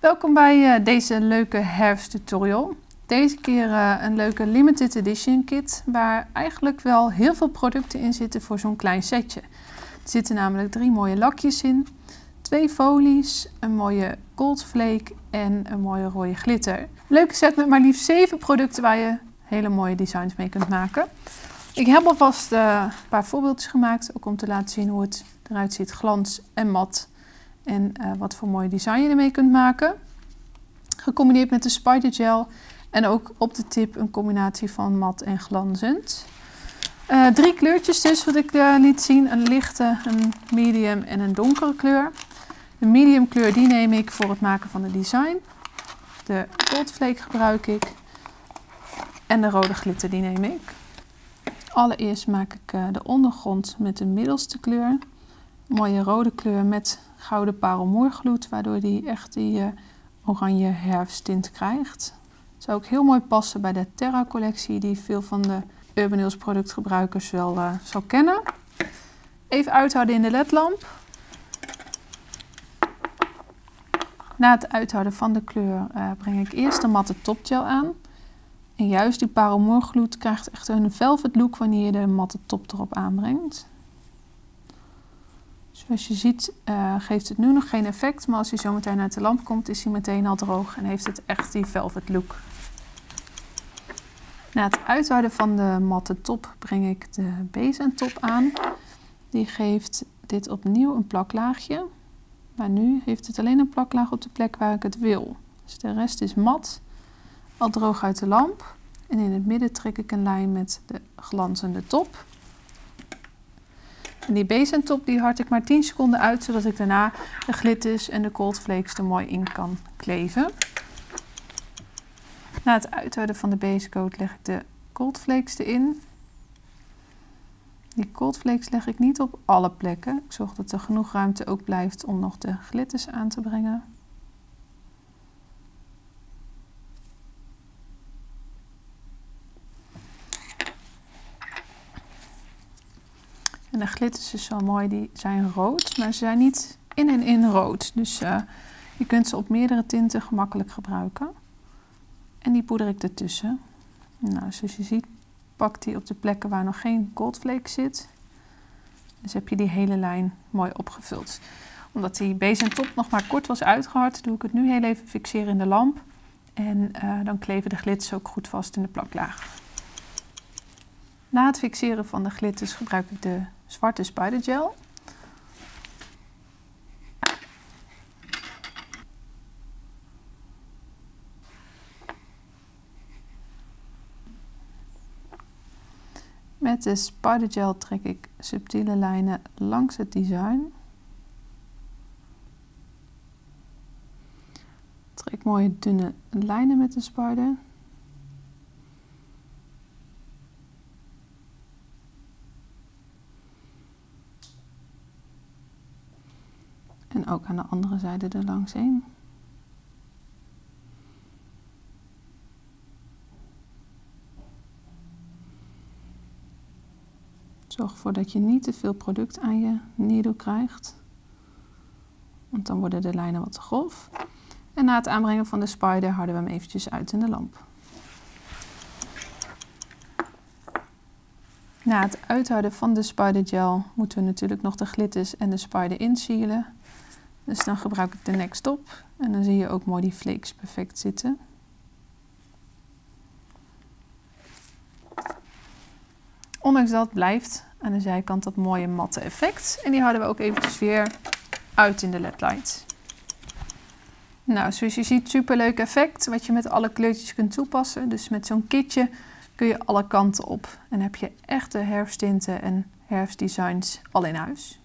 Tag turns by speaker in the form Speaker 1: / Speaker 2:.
Speaker 1: Welkom bij uh, deze leuke herfsttutorial. Deze keer uh, een leuke limited edition kit waar eigenlijk wel heel veel producten in zitten voor zo'n klein setje. Er zitten namelijk drie mooie lakjes in, twee folies, een mooie goldflake en een mooie rode glitter. Leuke set met maar liefst zeven producten waar je hele mooie designs mee kunt maken. Ik heb alvast uh, een paar voorbeeldjes gemaakt, ook om te laten zien hoe het eruit ziet, glans en mat. En uh, wat voor mooie design je ermee kunt maken. Gecombineerd met de spider gel en ook op de tip een combinatie van mat en glanzend. Uh, drie kleurtjes dus wat ik liet zien, een lichte, een medium en een donkere kleur. De medium kleur die neem ik voor het maken van de design. De goldflake gebruik ik. En de rode glitter die neem ik. Allereerst maak ik uh, de ondergrond met de middelste kleur. Mooie rode kleur met gouden parelmoergloed, waardoor die echt die uh, oranje herfsttint krijgt. Zou ook heel mooi passen bij de Terra collectie die veel van de Urban Hills productgebruikers wel uh, zal kennen. Even uithouden in de ledlamp. Na het uithouden van de kleur uh, breng ik eerst de matte topgel aan. En juist die parelmoergloed krijgt echt een velvet look wanneer je de matte top erop aanbrengt. Zoals je ziet uh, geeft het nu nog geen effect, maar als hij zo meteen uit de lamp komt is hij meteen al droog en heeft het echt die velvet look. Na het uithouden van de matte top breng ik de base top aan. Die geeft dit opnieuw een plaklaagje. Maar nu heeft het alleen een plaklaag op de plek waar ik het wil. Dus de rest is mat, al droog uit de lamp. En in het midden trek ik een lijn met de glanzende top. En die base top die hard ik maar 10 seconden uit, zodat ik daarna de glitters en de cold flakes er mooi in kan kleven. Na het uithouden van de base coat leg ik de cold flakes erin. Die cold flakes leg ik niet op alle plekken. Ik zorg dat er genoeg ruimte ook blijft om nog de glitters aan te brengen. De glitters is zo mooi, die zijn rood, maar ze zijn niet in en in rood. Dus uh, je kunt ze op meerdere tinten gemakkelijk gebruiken. En die poeder ik ertussen. Nou, zoals je ziet pakt die op de plekken waar nog geen goldflake zit. Dus heb je die hele lijn mooi opgevuld. Omdat die base en top nog maar kort was uitgehard, doe ik het nu heel even fixeren in de lamp. En uh, dan kleven de glitters ook goed vast in de plaklaag. Na het fixeren van de glitters gebruik ik de zwarte spider gel. Met de spider gel trek ik subtiele lijnen langs het design. Trek mooie dunne lijnen met de spider. Ook aan de andere zijde er langs heen. Zorg ervoor dat je niet te veel product aan je needle krijgt. Want dan worden de lijnen wat te grof. En na het aanbrengen van de spider houden we hem eventjes uit in de lamp. Na het uithouden van de spider gel moeten we natuurlijk nog de glitters en de spider insealen. Dus dan gebruik ik de next top en dan zie je ook mooi die flakes perfect zitten. Ondanks dat blijft aan de zijkant dat mooie matte effect. En die houden we ook eventjes weer uit in de LED light. Nou, zoals je ziet, superleuk effect wat je met alle kleurtjes kunt toepassen. Dus met zo'n kitje kun je alle kanten op en heb je echte herfsttinten en herfstdesigns al in huis.